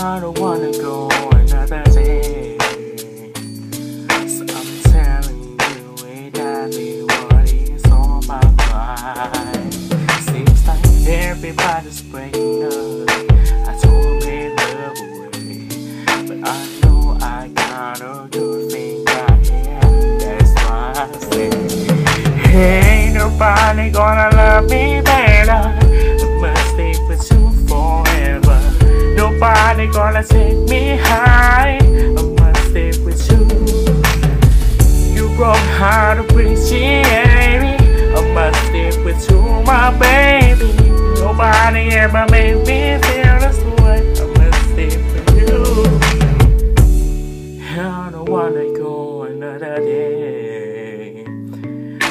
I don't wanna go another day. So I'm telling you exactly what is on my mind. Seems like everybody's breaking up. I told me love away, but I know I got a good thing right here. That's why I say, Ain't nobody gonna love me. Nobody gonna take me high. I must stay with you. You broke heart appreciate me. I must stay with you, my baby. Nobody ever made me feel this way. I must stay with you. I don't wanna go another day.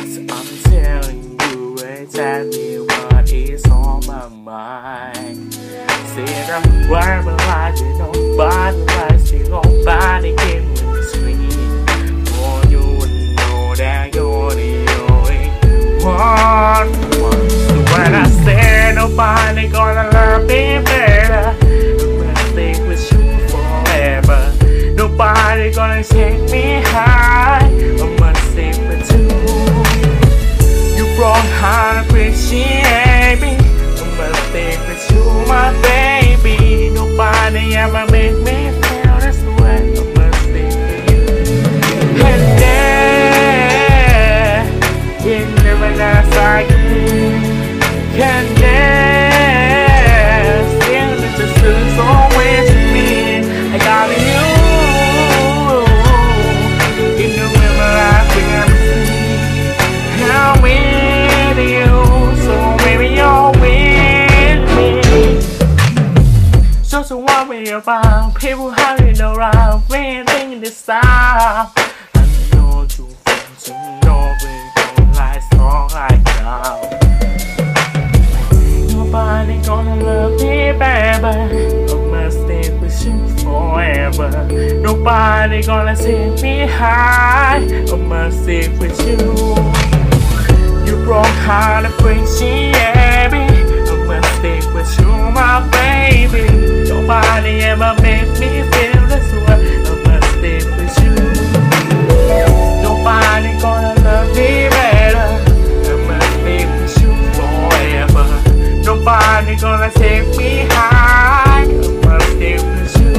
So I'm telling you exactly what is on my mind. Said I'm right, but like you nobody likes you, nobody can win the street. For you know that you're the only one. So when I said nobody gonna love me better, I'm gonna stay with you forever. Nobody gonna take me high. I must stay with you. You brought heart appreciate me. I must stay with you, my baby. To worry about people hurrying around, when thinking to stop. I know you want to know we don't like strong like now. Nobody gonna love me, baby. I must stay with you forever. Nobody gonna take me high. I must stay with you. You broke heart appreciate me. I must stay with you, my baby. Nobody ever made me feel this way. I must stay with you. Nobody gonna love me better. I must stay with you forever. Nobody gonna take me high. I must stay with you.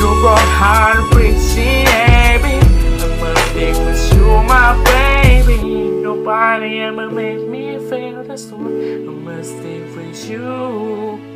You brought heart appreciate me. I must stay with you, my baby. Nobody ever made me feel this way. I must stay with you.